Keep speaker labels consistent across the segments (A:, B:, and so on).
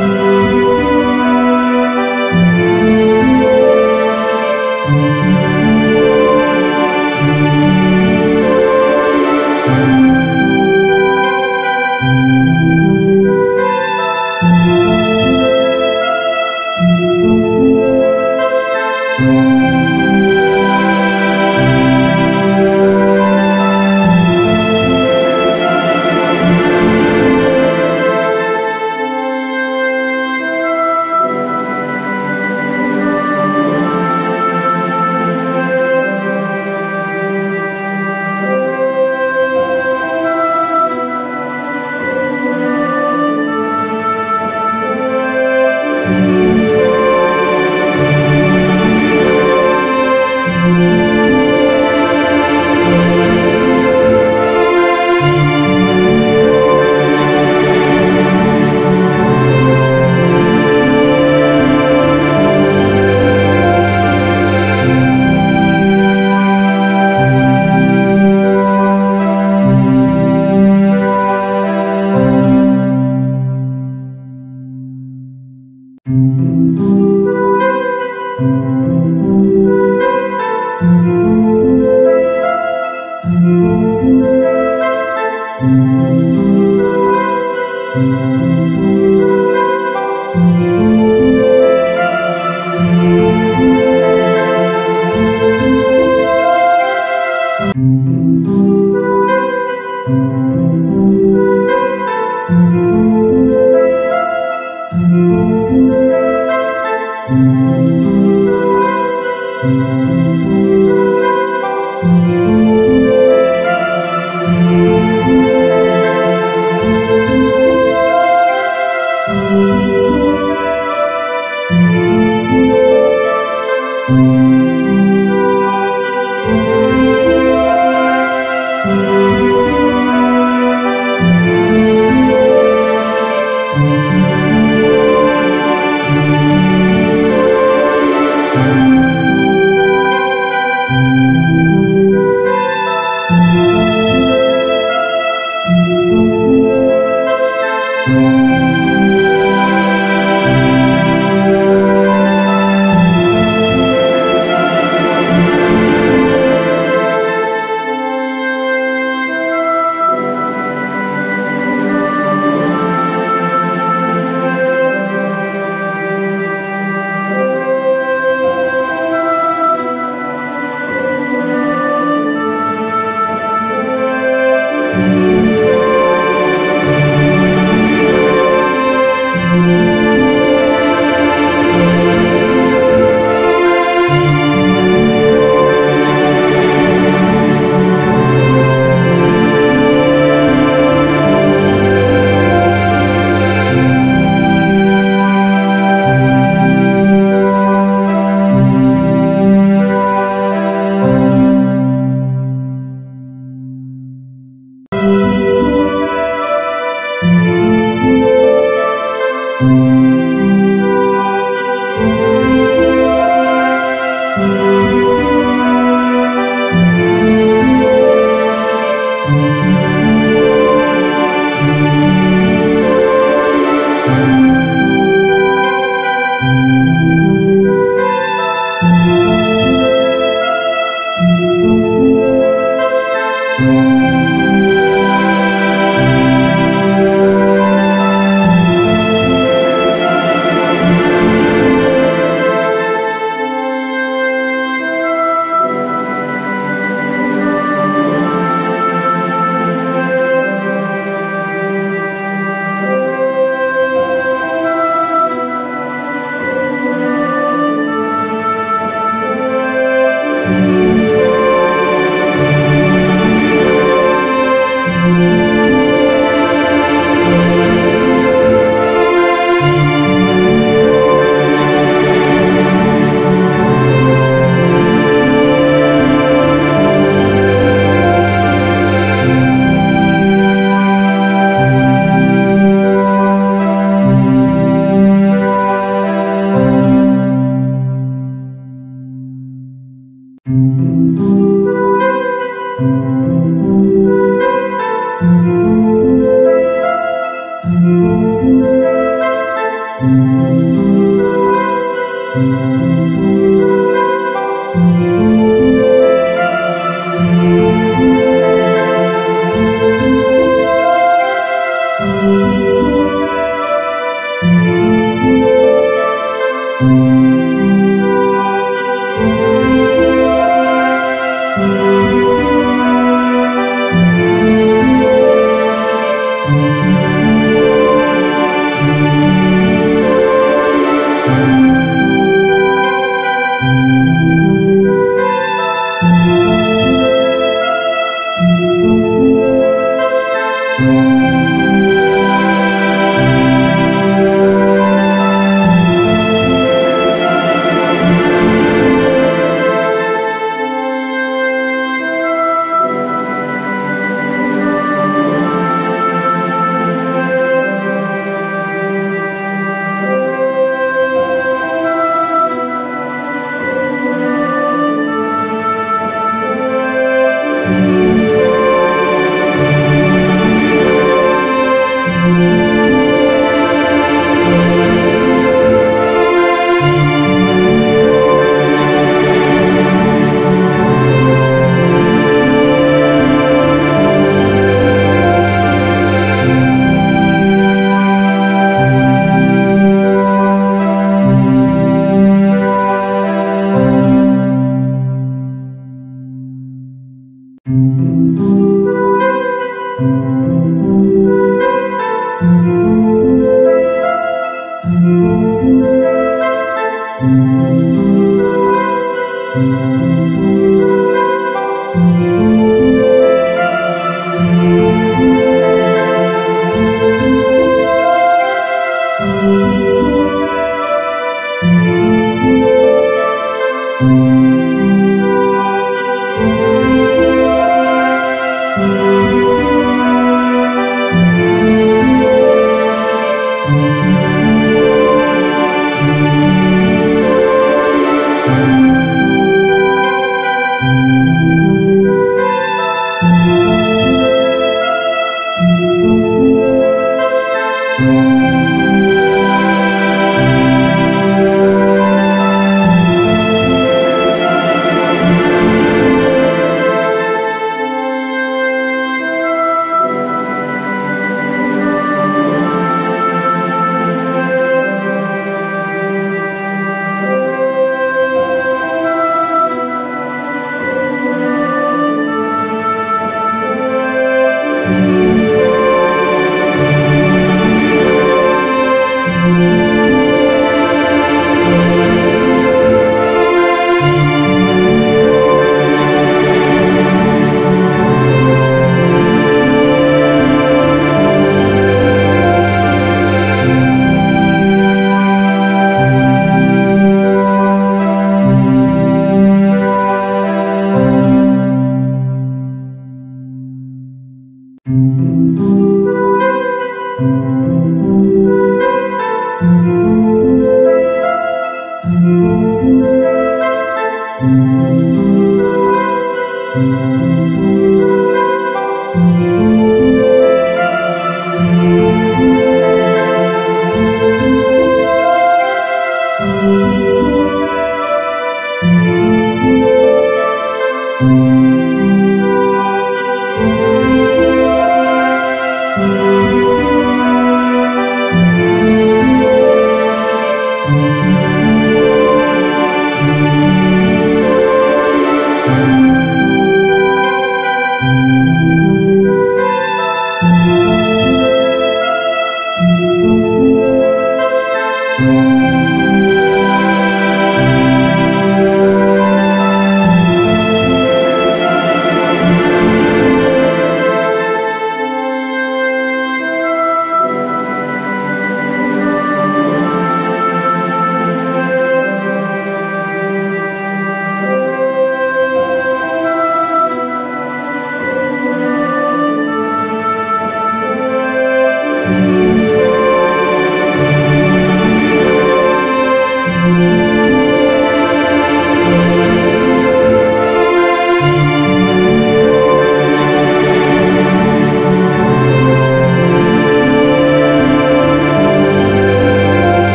A: Thank you.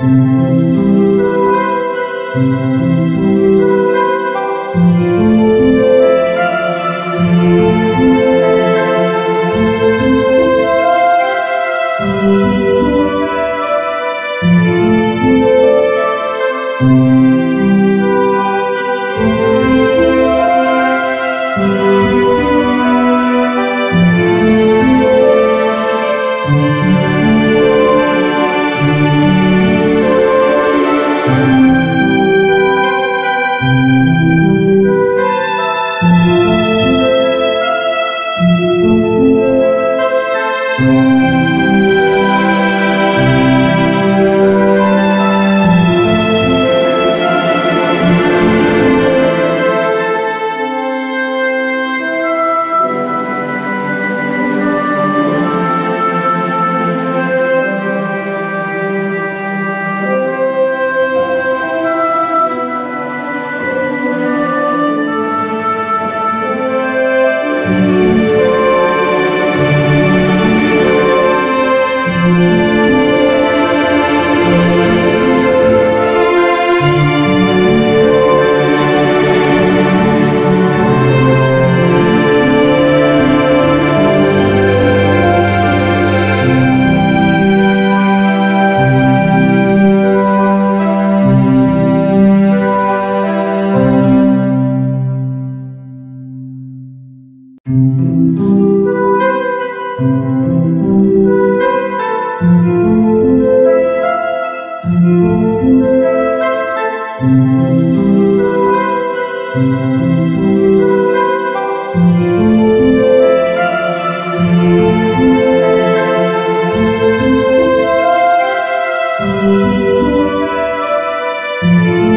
A: Thank you. Thank you.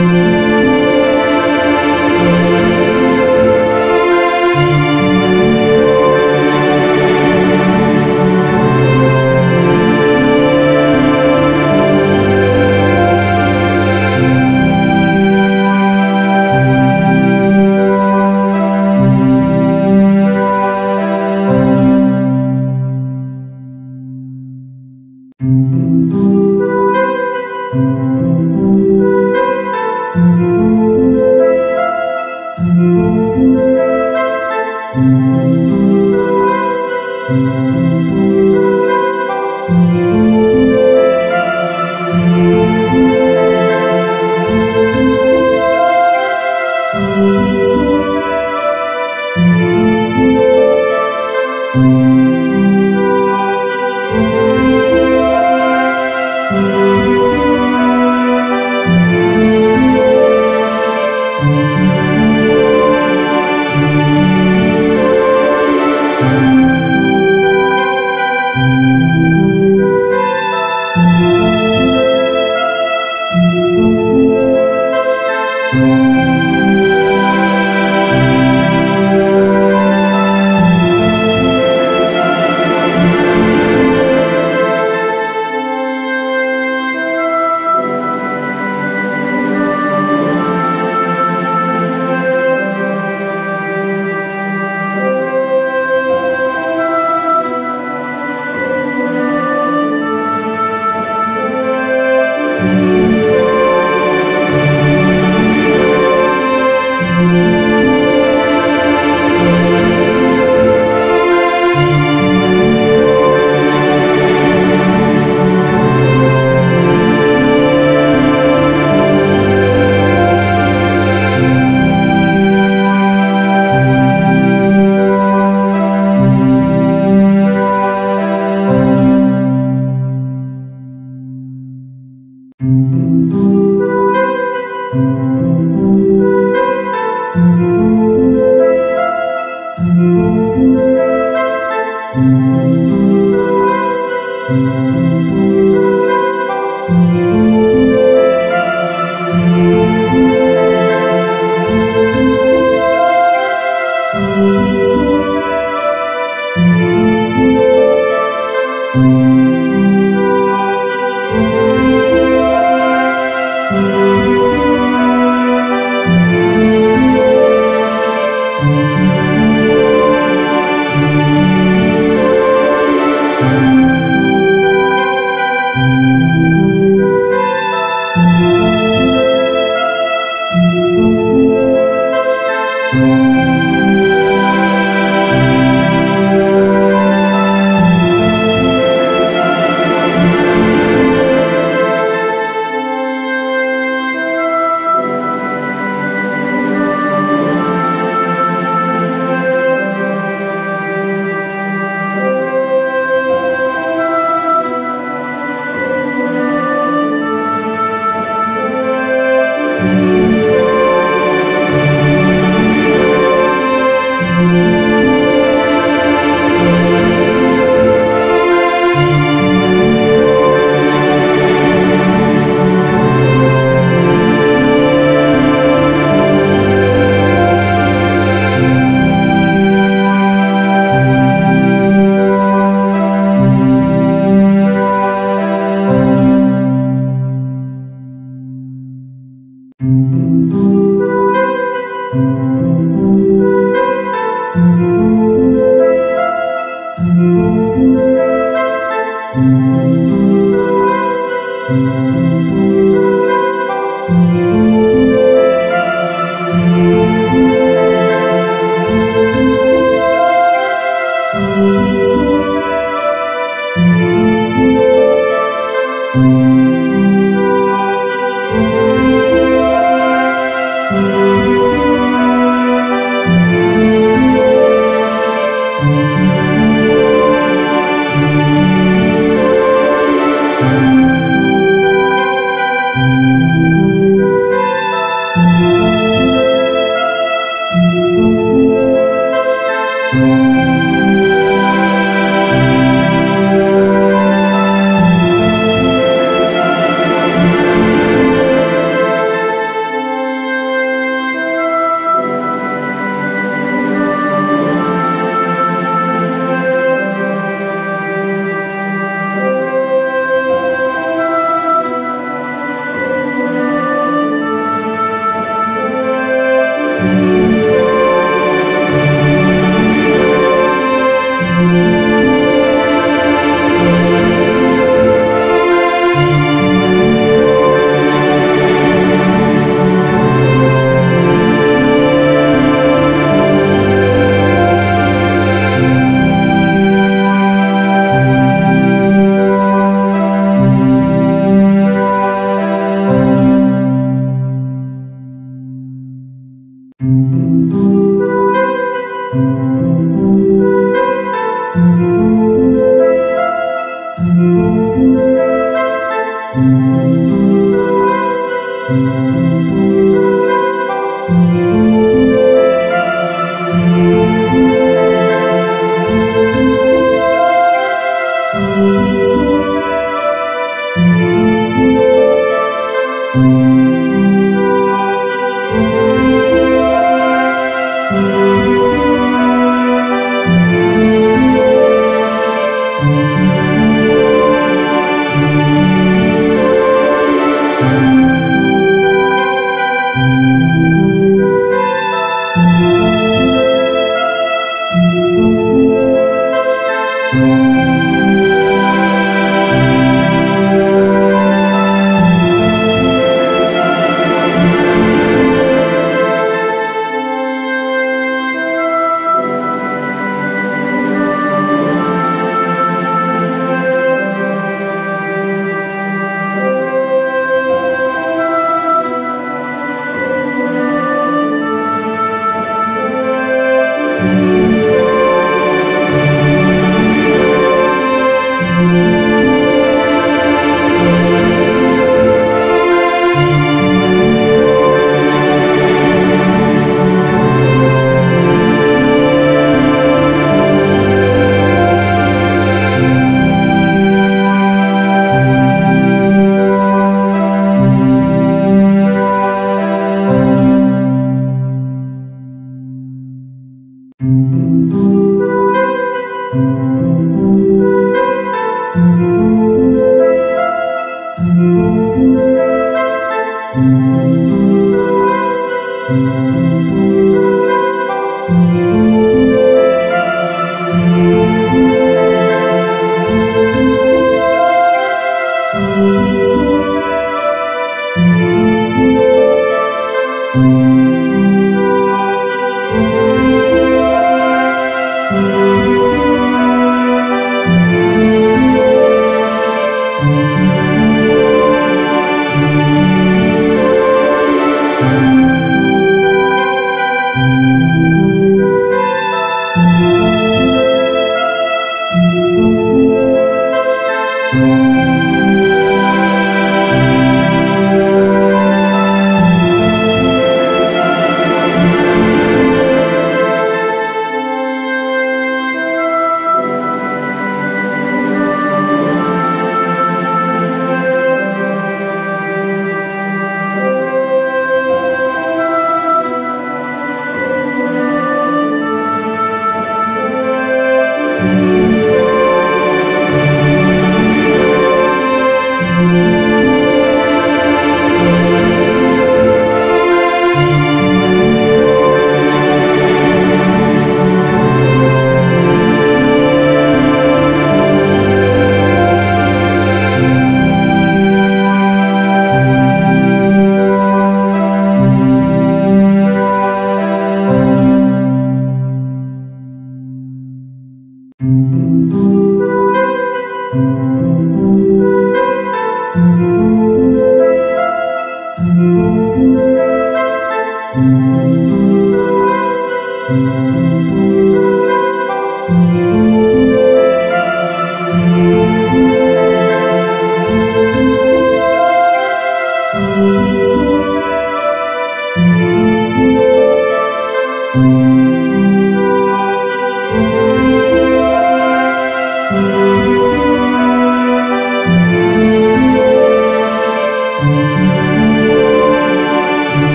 A: you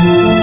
A: Thank you.